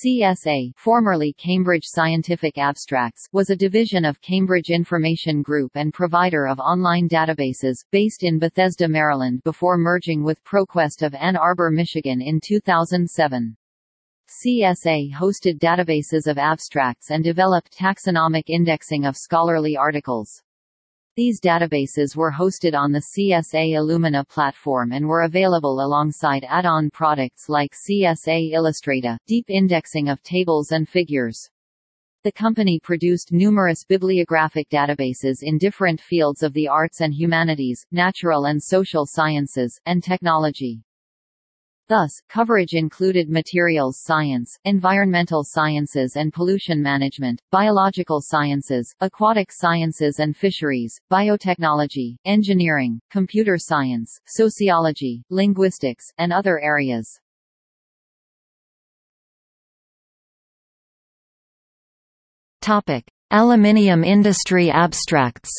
CSA formerly Cambridge Scientific Abstracts was a division of Cambridge Information Group and provider of online databases, based in Bethesda, Maryland before merging with ProQuest of Ann Arbor, Michigan in 2007. CSA hosted databases of abstracts and developed taxonomic indexing of scholarly articles. These databases were hosted on the CSA Illumina platform and were available alongside add-on products like CSA Illustrata, deep indexing of tables and figures. The company produced numerous bibliographic databases in different fields of the arts and humanities, natural and social sciences, and technology. Thus, coverage included materials science, environmental sciences and pollution management, biological sciences, aquatic sciences and fisheries, biotechnology, engineering, computer science, sociology, linguistics, and other areas. Topic: Aluminium industry abstracts.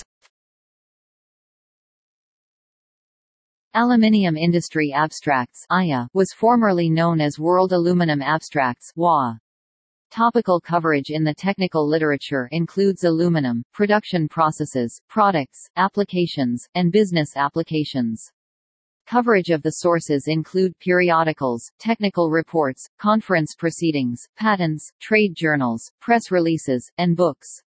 Aluminium Industry Abstracts was formerly known as World Aluminum Abstracts WA. Topical coverage in the technical literature includes aluminum, production processes, products, applications, and business applications. Coverage of the sources include periodicals, technical reports, conference proceedings, patents, trade journals, press releases, and books.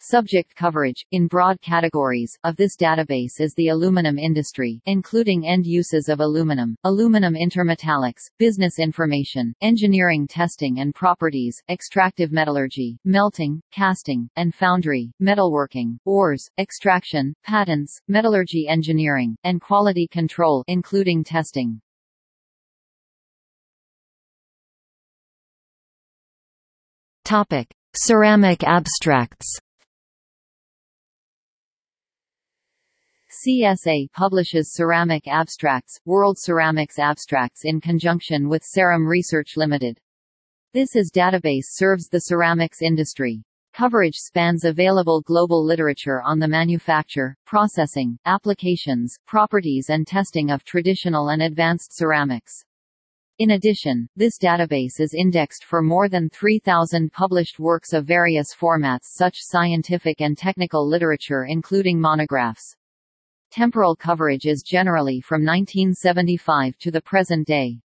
Subject coverage, in broad categories, of this database is the aluminum industry, including end uses of aluminum, aluminum intermetallics, business information, engineering testing and properties, extractive metallurgy, melting, casting, and foundry, metalworking, ores, extraction, patents, metallurgy engineering, and quality control including testing. Topic: Ceramic abstracts. CSA publishes Ceramic Abstracts, World Ceramics Abstracts in conjunction with Ceram Research Limited. This is database serves the ceramics industry. Coverage spans available global literature on the manufacture, processing, applications, properties and testing of traditional and advanced ceramics. In addition, this database is indexed for more than 3,000 published works of various formats such scientific and technical literature including monographs. Temporal coverage is generally from 1975 to the present day.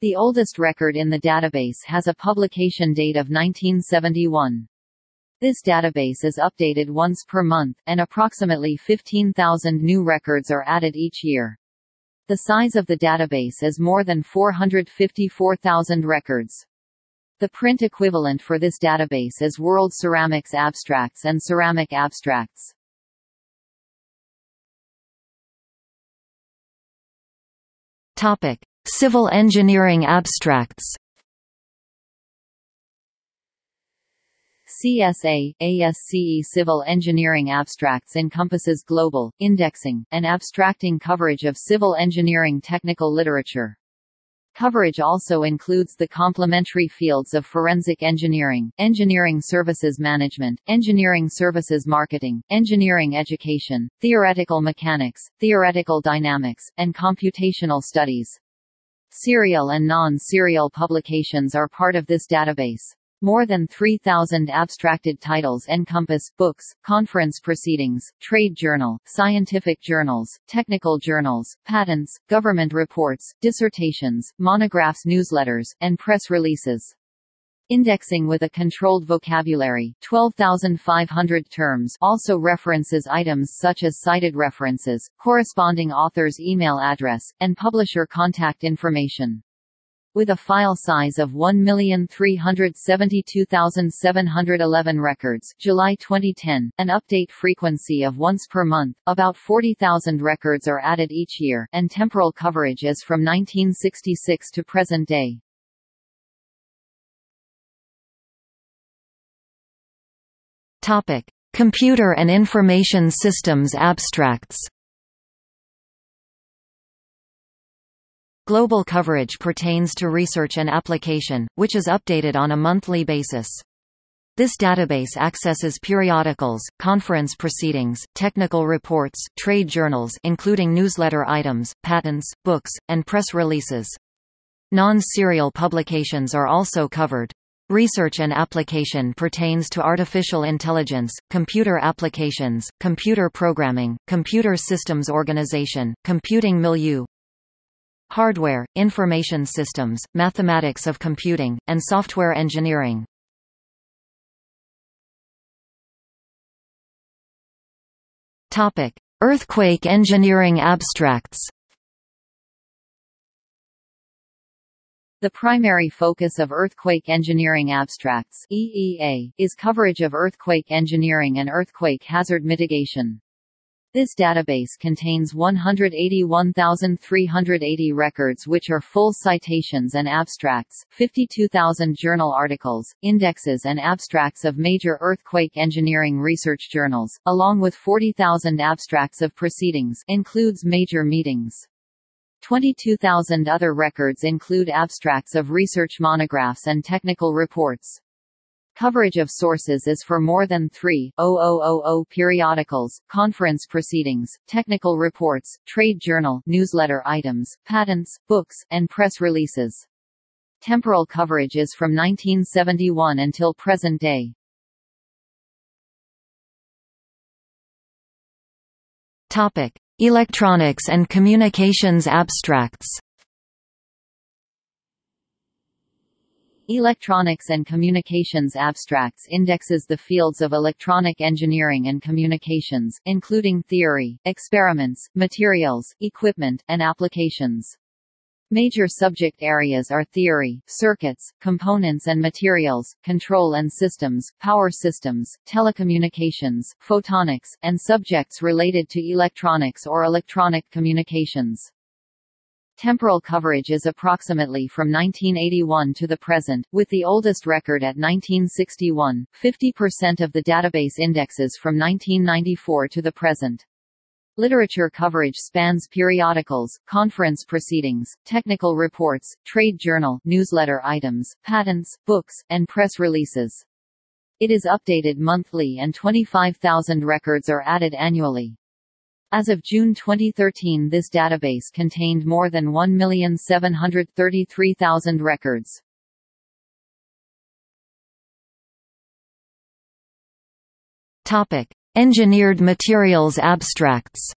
The oldest record in the database has a publication date of 1971. This database is updated once per month, and approximately 15,000 new records are added each year. The size of the database is more than 454,000 records. The print equivalent for this database is World Ceramics Abstracts and Ceramic Abstracts. Topic: Civil engineering abstracts. CSA, ASCE Civil Engineering Abstracts encompasses global, indexing, and abstracting coverage of civil engineering technical literature. Coverage also includes the complementary fields of forensic engineering, engineering services management, engineering services marketing, engineering education, theoretical mechanics, theoretical dynamics, and computational studies. Serial and non-serial publications are part of this database. More than 3,000 abstracted titles encompass books, conference proceedings, trade journal, scientific journals, technical journals, patents, government reports, dissertations, monographs newsletters, and press releases. Indexing with a controlled vocabulary 12,500 terms also references items such as cited references, corresponding author's email address, and publisher contact information. With a file size of 1,372,711 records July 2010, an update frequency of once per month, about 40,000 records are added each year, and temporal coverage is from 1966 to present day. Topic: Computer and Information Systems Abstracts Global coverage pertains to research and application, which is updated on a monthly basis. This database accesses periodicals, conference proceedings, technical reports, trade journals including newsletter items, patents, books, and press releases. Non-serial publications are also covered. Research and application pertains to artificial intelligence, computer applications, computer programming, computer systems organization, computing milieu, hardware, information systems, mathematics of computing, and software engineering. Earthquake engineering abstracts The primary focus of Earthquake Engineering Abstracts EEA, is coverage of earthquake engineering and earthquake hazard mitigation. This database contains 181,380 records which are full citations and abstracts, 52,000 journal articles, indexes and abstracts of major earthquake engineering research journals, along with 40,000 abstracts of proceedings includes major meetings. 22,000 other records include abstracts of research monographs and technical reports. Coverage of sources is for more than 3,000 periodicals, conference proceedings, technical reports, trade journal, newsletter items, patents, books, and press releases. Temporal coverage is from 1971 until present day. Topic: Electronics and Communications Abstracts Electronics and Communications Abstracts indexes the fields of electronic engineering and communications, including theory, experiments, materials, equipment, and applications. Major subject areas are theory, circuits, components and materials, control and systems, power systems, telecommunications, photonics, and subjects related to electronics or electronic communications. Temporal coverage is approximately from 1981 to the present, with the oldest record at 1961, 50% of the database indexes from 1994 to the present. Literature coverage spans periodicals, conference proceedings, technical reports, trade journal, newsletter items, patents, books, and press releases. It is updated monthly and 25,000 records are added annually. As of June 2013 this database contained more than 1,733,000 records. Topic: Engineered Materials Abstracts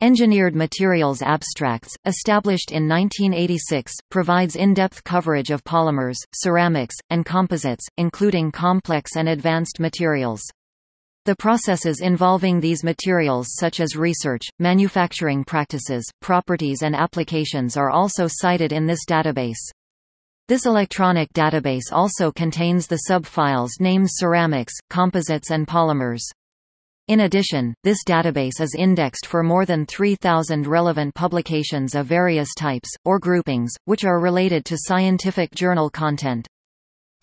Engineered Materials Abstracts, established in 1986, provides in-depth coverage of polymers, ceramics, and composites, including complex and advanced materials. The processes involving these materials such as research, manufacturing practices, properties and applications are also cited in this database. This electronic database also contains the sub-files named ceramics, composites and polymers. In addition, this database is indexed for more than 3,000 relevant publications of various types, or groupings, which are related to scientific journal content.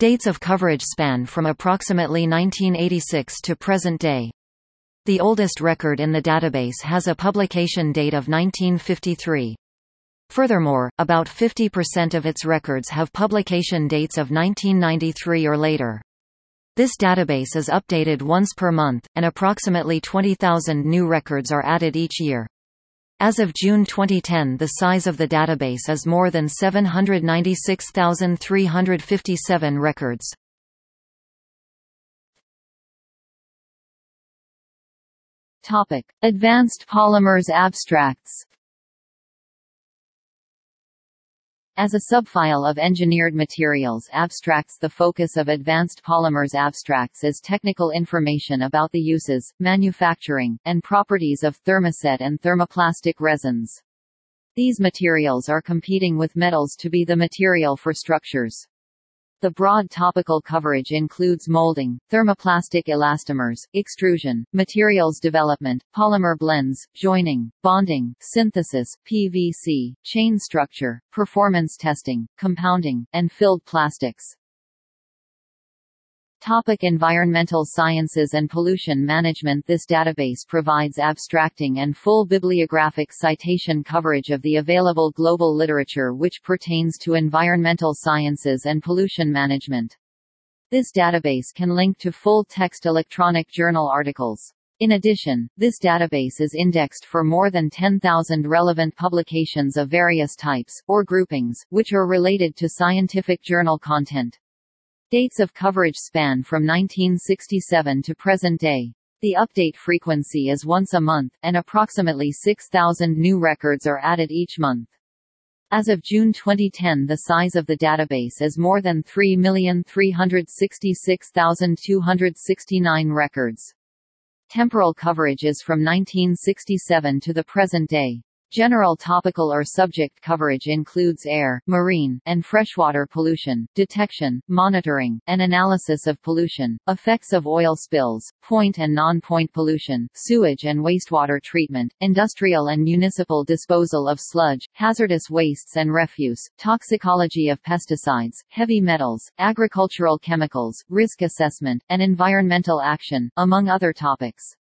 Dates of coverage span from approximately 1986 to present day. The oldest record in the database has a publication date of 1953. Furthermore, about 50% of its records have publication dates of 1993 or later. This database is updated once per month, and approximately 20,000 new records are added each year. As of June 2010 the size of the database is more than 796,357 records. Topic: Advanced Polymers Abstracts As a subfile of engineered materials abstracts the focus of advanced polymers abstracts is technical information about the uses, manufacturing, and properties of thermoset and thermoplastic resins. These materials are competing with metals to be the material for structures. The broad topical coverage includes molding, thermoplastic elastomers, extrusion, materials development, polymer blends, joining, bonding, synthesis, PVC, chain structure, performance testing, compounding, and filled plastics. Topic environmental sciences and pollution management This database provides abstracting and full bibliographic citation coverage of the available global literature which pertains to environmental sciences and pollution management. This database can link to full-text electronic journal articles. In addition, this database is indexed for more than 10,000 relevant publications of various types, or groupings, which are related to scientific journal content. Dates of coverage span from 1967 to present day. The update frequency is once a month, and approximately 6,000 new records are added each month. As of June 2010 the size of the database is more than 3,366,269 records. Temporal coverage is from 1967 to the present day. General topical or subject coverage includes air, marine, and freshwater pollution, detection, monitoring, and analysis of pollution, effects of oil spills, point and non-point pollution, sewage and wastewater treatment, industrial and municipal disposal of sludge, hazardous wastes and refuse, toxicology of pesticides, heavy metals, agricultural chemicals, risk assessment, and environmental action, among other topics.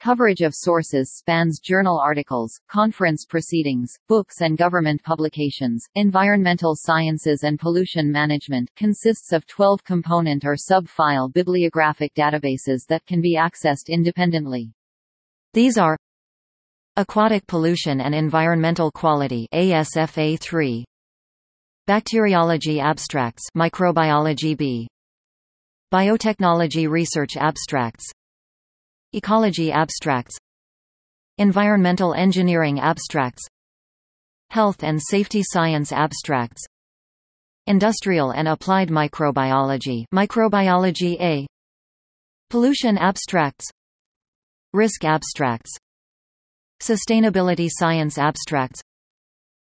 Coverage of sources spans journal articles, conference proceedings, books and government publications. Environmental Sciences and Pollution Management consists of 12 component or sub-file bibliographic databases that can be accessed independently. These are Aquatic Pollution and Environmental Quality ASFA 3 Bacteriology Abstracts Microbiology B Biotechnology Research Abstracts Ecology Abstracts Environmental Engineering Abstracts Health and Safety Science Abstracts Industrial and Applied Microbiology. Microbiology A. Pollution Abstracts Risk Abstracts Sustainability Science Abstracts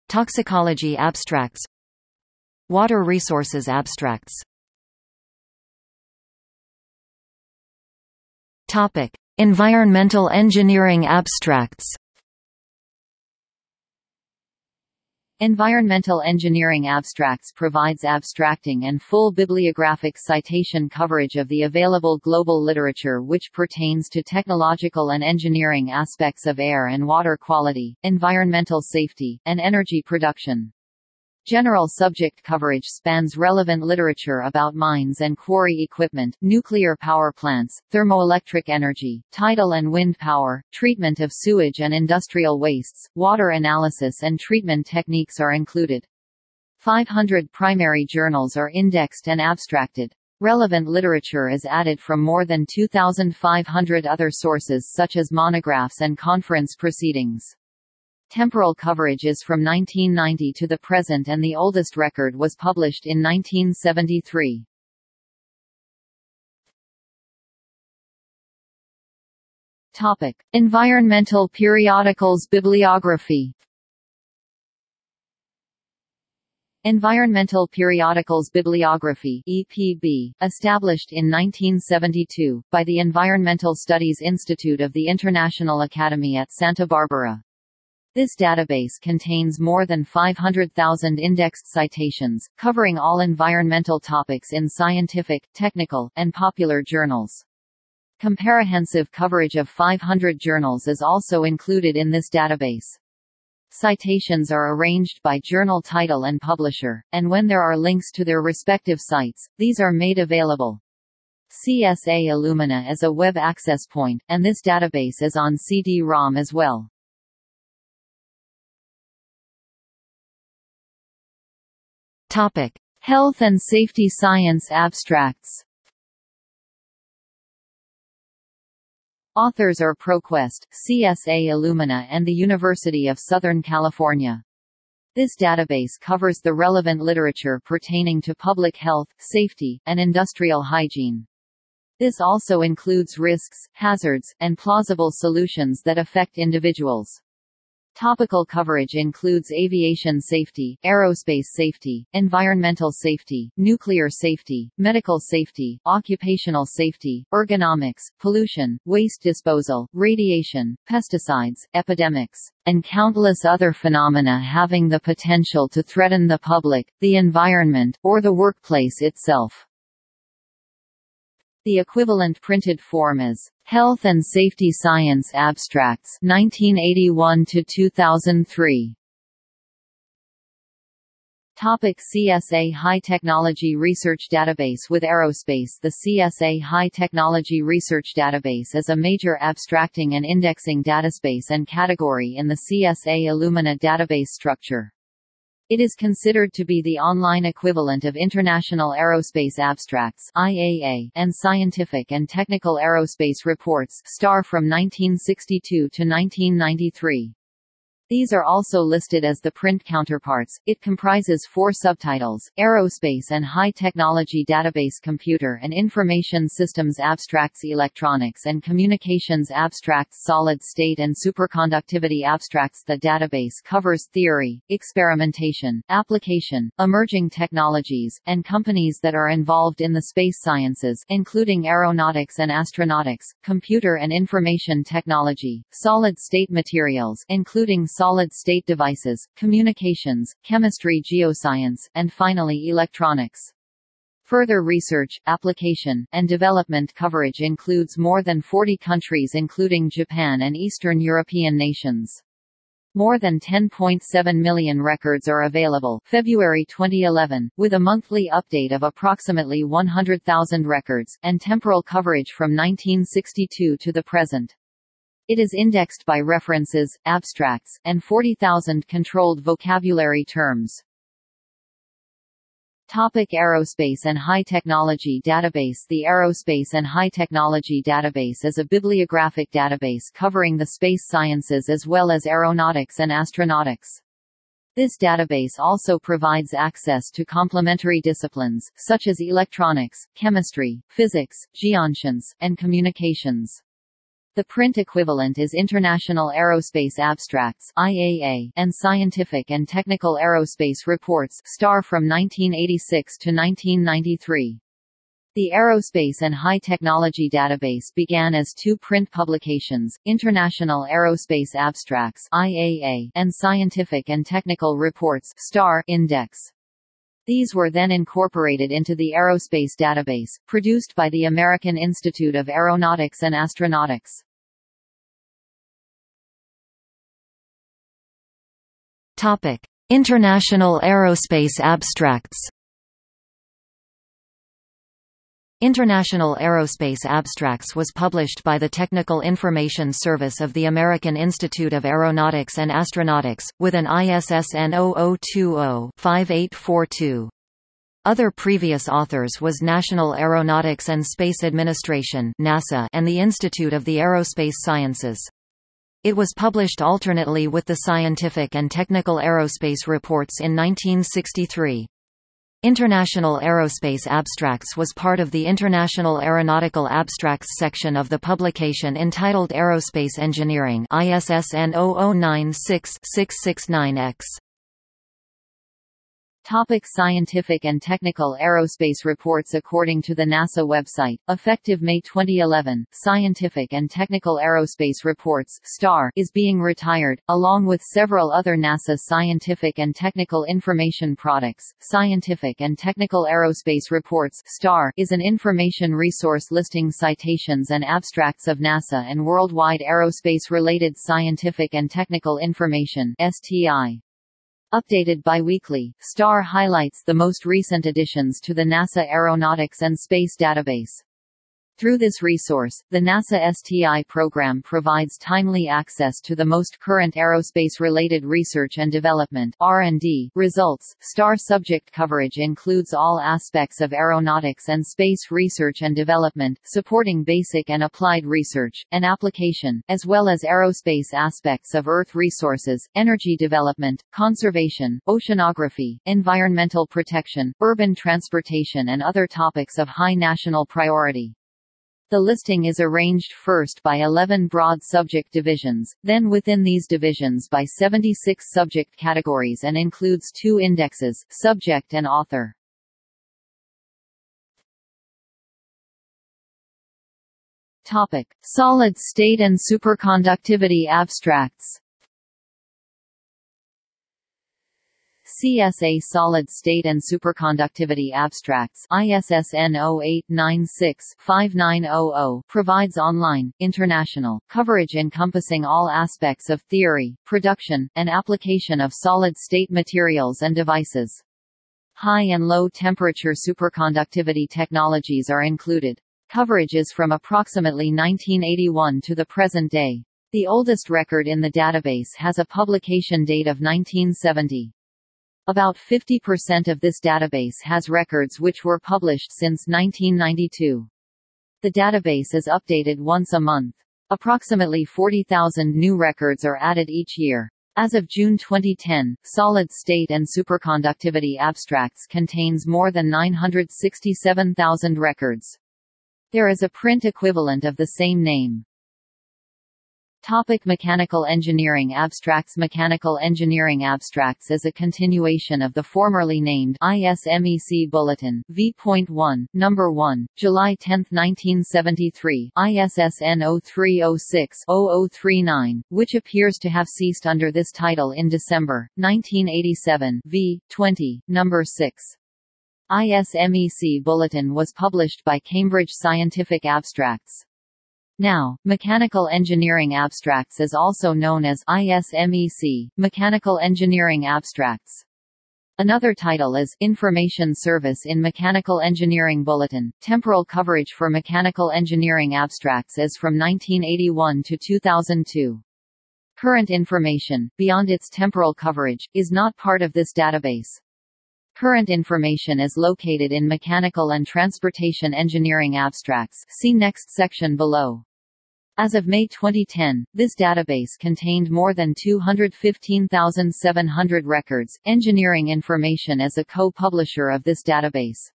Toxicology Abstracts Water Resources Abstracts. Topic Environmental engineering abstracts Environmental Engineering Abstracts provides abstracting and full bibliographic citation coverage of the available global literature which pertains to technological and engineering aspects of air and water quality, environmental safety, and energy production. General subject coverage spans relevant literature about mines and quarry equipment, nuclear power plants, thermoelectric energy, tidal and wind power, treatment of sewage and industrial wastes, water analysis and treatment techniques are included. 500 primary journals are indexed and abstracted. Relevant literature is added from more than 2,500 other sources such as monographs and conference proceedings. Temporal coverage is from 1990 to the present and the oldest record was published in 1973. Topic: Environmental Periodicals Bibliography Environmental Periodicals Bibliography EPB, established in 1972, by the Environmental Studies Institute of the International Academy at Santa Barbara. This database contains more than 500,000 indexed citations, covering all environmental topics in scientific, technical, and popular journals. Comprehensive coverage of 500 journals is also included in this database. Citations are arranged by journal title and publisher, and when there are links to their respective sites, these are made available. CSA Illumina is a web access point, and this database is on CD-ROM as well. Topic: Health and Safety Science Abstracts. Authors are ProQuest, CSA Illumina and the University of Southern California. This database covers the relevant literature pertaining to public health, safety, and industrial hygiene. This also includes risks, hazards, and plausible solutions that affect individuals. Topical coverage includes aviation safety, aerospace safety, environmental safety, nuclear safety, medical safety, occupational safety, ergonomics, pollution, waste disposal, radiation, pesticides, epidemics, and countless other phenomena having the potential to threaten the public, the environment, or the workplace itself. The equivalent printed form is Health and Safety Science Abstracts 1981 to 2003. Topic CSA High Technology Research Database With aerospace The CSA High Technology Research Database is a major abstracting and indexing database and category in the CSA Illumina database structure. It is considered to be the online equivalent of International Aerospace Abstracts IAA and Scientific and Technical Aerospace Reports STAR from 1962 to 1993. These are also listed as the print counterparts. It comprises four subtitles: Aerospace and High Technology Database Computer and Information Systems Abstracts Electronics and Communications Abstracts Solid State and Superconductivity Abstracts The database covers theory, experimentation, application, emerging technologies, and companies that are involved in the space sciences including aeronautics and astronautics, computer and information technology, solid-state materials including solid-state devices, communications, chemistry geoscience, and finally electronics. Further research, application, and development coverage includes more than 40 countries including Japan and Eastern European nations. More than 10.7 million records are available February 2011, with a monthly update of approximately 100,000 records, and temporal coverage from 1962 to the present. It is indexed by references, abstracts, and 40,000 controlled vocabulary terms. Topic Aerospace and High Technology Database The Aerospace and High Technology Database is a bibliographic database covering the space sciences as well as aeronautics and astronautics. This database also provides access to complementary disciplines, such as electronics, chemistry, physics, geoscience, and communications. The print equivalent is International Aerospace Abstracts IAA and Scientific and Technical Aerospace Reports STAR from 1986 to 1993. The Aerospace and High Technology Database began as two print publications, International Aerospace Abstracts IAA and Scientific and Technical Reports STAR Index. These were then incorporated into the Aerospace Database, produced by the American Institute of Aeronautics and Astronautics. Topic: International Aerospace Abstracts. International Aerospace Abstracts was published by the Technical Information Service of the American Institute of Aeronautics and Astronautics, with an ISSN 0020-5842. Other previous authors was National Aeronautics and Space Administration NASA and the Institute of the Aerospace Sciences. It was published alternately with the Scientific and Technical Aerospace Reports in 1963. International Aerospace Abstracts was part of the International Aeronautical Abstracts section of the publication entitled Aerospace Engineering ISSN 0096-669X. Topic scientific and technical aerospace reports According to the NASA website, effective May 2011, Scientific and Technical Aerospace Reports STAR is being retired, along with several other NASA scientific and technical information products. Scientific and Technical Aerospace Reports STAR is an information resource listing citations and abstracts of NASA and worldwide aerospace-related scientific and technical information STI. Updated biweekly, STAR highlights the most recent additions to the NASA Aeronautics and Space Database. Through this resource, the NASA STI program provides timely access to the most current aerospace-related research and development (R&D) results. STAR subject coverage includes all aspects of aeronautics and space research and development, supporting basic and applied research and application, as well as aerospace aspects of Earth resources, energy development, conservation, oceanography, environmental protection, urban transportation and other topics of high national priority. The listing is arranged first by 11 broad subject divisions, then within these divisions by 76 subject categories and includes two indexes, subject and author. Topic: Solid state and superconductivity abstracts. CSA Solid State and Superconductivity Abstracts ISSN 0896-5900 provides online, international, coverage encompassing all aspects of theory, production, and application of solid-state materials and devices. High and low temperature superconductivity technologies are included. Coverage is from approximately 1981 to the present day. The oldest record in the database has a publication date of 1970. About 50% of this database has records which were published since 1992. The database is updated once a month. Approximately 40,000 new records are added each year. As of June 2010, solid-state and superconductivity abstracts contains more than 967,000 records. There is a print equivalent of the same name. Topic mechanical engineering abstracts Mechanical engineering abstracts is a continuation of the formerly named ISMEC Bulletin, V.1, Number 1, July 10, 1973 ISSN 0306-0039, which appears to have ceased under this title in December, 1987 V. 20, Number 6. ISMEC Bulletin was published by Cambridge Scientific Abstracts. Now, Mechanical Engineering Abstracts is also known as ISMEC, Mechanical Engineering Abstracts. Another title is Information Service in Mechanical Engineering Bulletin. Temporal coverage for Mechanical Engineering Abstracts is from 1981 to 2002. Current information, beyond its temporal coverage, is not part of this database. Current information is located in Mechanical and Transportation Engineering Abstracts see next section below. As of May 2010, this database contained more than 215,700 records. Engineering Information is a co-publisher of this database.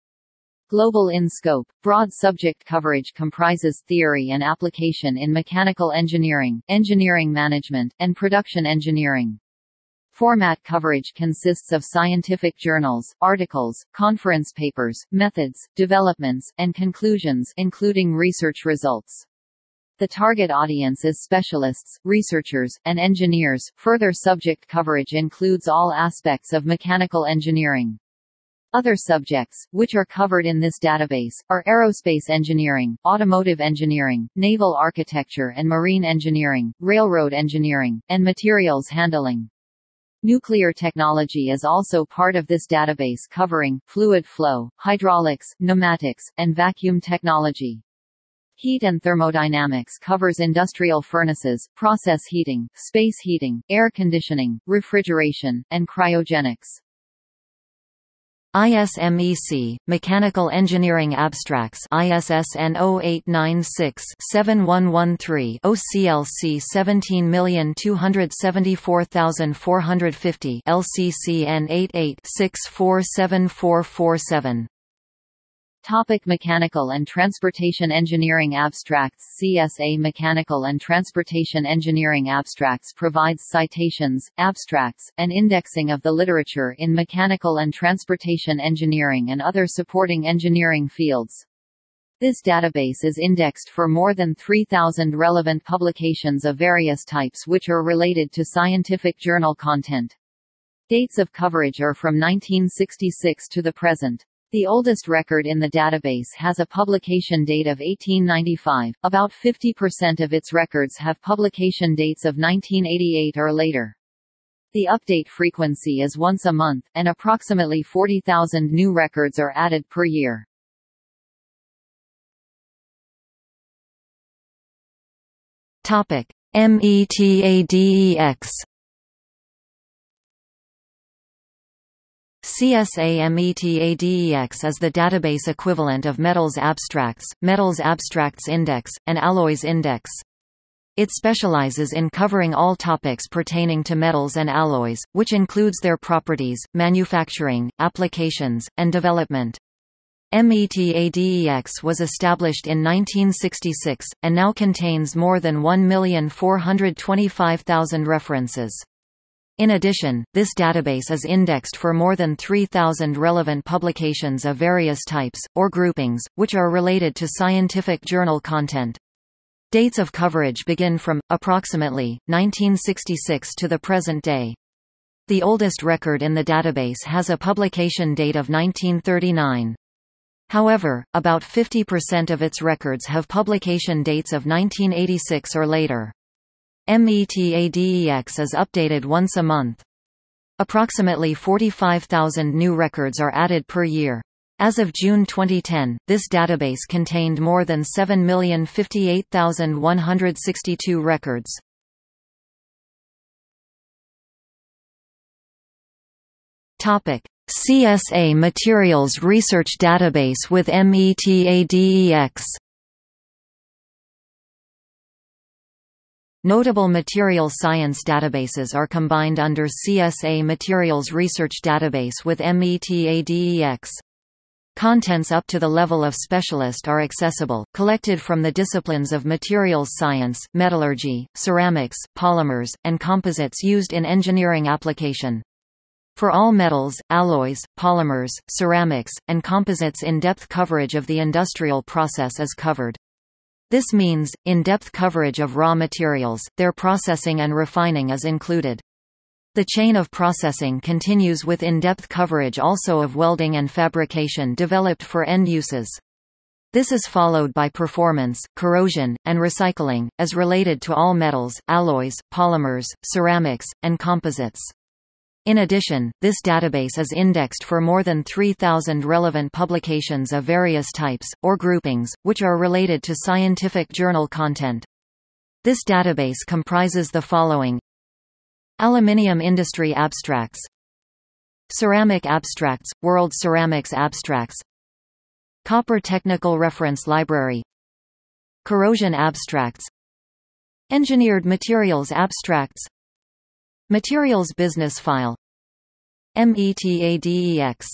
Global in scope, broad subject coverage comprises theory and application in mechanical engineering, engineering management, and production engineering. Format coverage consists of scientific journals, articles, conference papers, methods, developments, and conclusions including research results. The target audience is specialists, researchers, and engineers. Further subject coverage includes all aspects of mechanical engineering. Other subjects, which are covered in this database, are aerospace engineering, automotive engineering, naval architecture and marine engineering, railroad engineering, and materials handling. Nuclear technology is also part of this database covering, fluid flow, hydraulics, pneumatics, and vacuum technology. Heat and thermodynamics covers industrial furnaces, process heating, space heating, air conditioning, refrigeration, and cryogenics. ISMEC, Mechanical Engineering Abstracts ISSN 0896-7113 OCLC 17274450 LCCN 88-647447 Topic Mechanical and Transportation Engineering Abstracts CSA Mechanical and Transportation Engineering Abstracts provides citations, abstracts, and indexing of the literature in mechanical and transportation engineering and other supporting engineering fields. This database is indexed for more than 3,000 relevant publications of various types which are related to scientific journal content. Dates of coverage are from 1966 to the present. The oldest record in the database has a publication date of 1895. About 50% of its records have publication dates of 1988 or later. The update frequency is once a month, and approximately 40,000 new records are added per year. Topic: METADEX CSAMETADEX is the database equivalent of Metals Abstracts, Metals Abstracts Index, and Alloys Index. It specializes in covering all topics pertaining to metals and alloys, which includes their properties, manufacturing, applications, and development. METADEX was established in 1966, and now contains more than 1,425,000 references. In addition, this database is indexed for more than 3,000 relevant publications of various types, or groupings, which are related to scientific journal content. Dates of coverage begin from, approximately, 1966 to the present day. The oldest record in the database has a publication date of 1939. However, about 50% of its records have publication dates of 1986 or later. METADEX is updated once a month. Approximately 45,000 new records are added per year. As of June 2010, this database contained more than 7,058,162 records. Topic: CSA Materials Research Database with METADEX. Notable material science databases are combined under CSA Materials Research Database with METADEX. Contents up to the level of specialist are accessible, collected from the disciplines of materials science, metallurgy, ceramics, polymers, and composites used in engineering application. For all metals, alloys, polymers, ceramics, and composites in-depth coverage of the industrial process is covered. This means, in-depth coverage of raw materials, their processing and refining is included. The chain of processing continues with in-depth coverage also of welding and fabrication developed for end uses. This is followed by performance, corrosion, and recycling, as related to all metals, alloys, polymers, ceramics, and composites. In addition, this database is indexed for more than 3,000 relevant publications of various types, or groupings, which are related to scientific journal content. This database comprises the following. Aluminium Industry Abstracts. Ceramic Abstracts, World Ceramics Abstracts. Copper Technical Reference Library. Corrosion Abstracts. Engineered Materials Abstracts Materials Business File. METADEX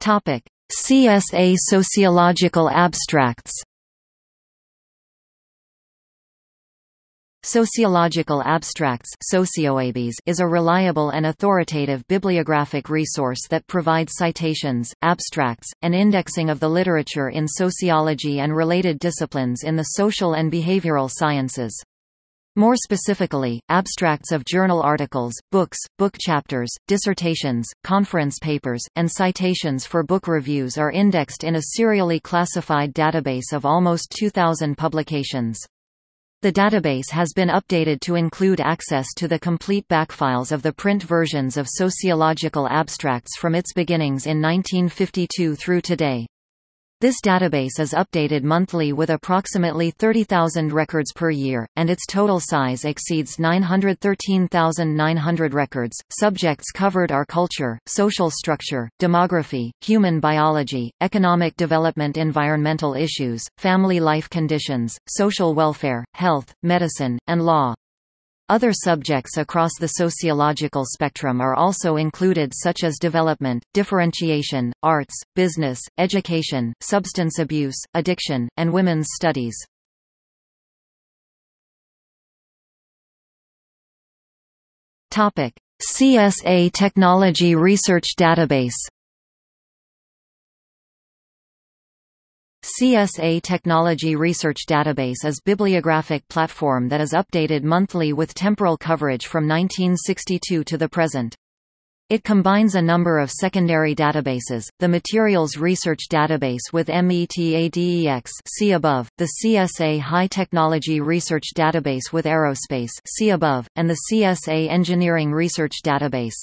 Topic CSA Sociological Abstracts Sociological Abstracts is a reliable and authoritative bibliographic resource that provides citations, abstracts, and indexing of the literature in sociology and related disciplines in the social and behavioral sciences. More specifically, abstracts of journal articles, books, book chapters, dissertations, conference papers, and citations for book reviews are indexed in a serially classified database of almost 2,000 publications. The database has been updated to include access to the complete backfiles of the print versions of sociological abstracts from its beginnings in 1952 through today. This database is updated monthly with approximately 30,000 records per year, and its total size exceeds 913,900 records. Subjects covered are culture, social structure, demography, human biology, economic development, environmental issues, family life conditions, social welfare, health, medicine, and law. Other subjects across the sociological spectrum are also included such as development, differentiation, arts, business, education, substance abuse, addiction, and women's studies. CSA Technology Research Database CSA Technology Research Database is bibliographic platform that is updated monthly with temporal coverage from 1962 to the present. It combines a number of secondary databases, the Materials Research Database with METADEX see above, the CSA High Technology Research Database with Aerospace see above, and the CSA Engineering Research Database.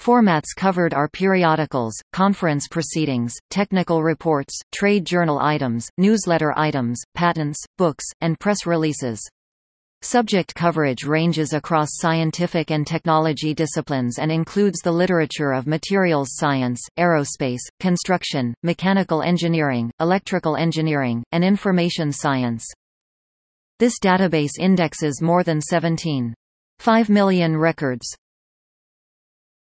Formats covered are periodicals, conference proceedings, technical reports, trade journal items, newsletter items, patents, books, and press releases. Subject coverage ranges across scientific and technology disciplines and includes the literature of materials science, aerospace, construction, mechanical engineering, electrical engineering, and information science. This database indexes more than 17.5 million records.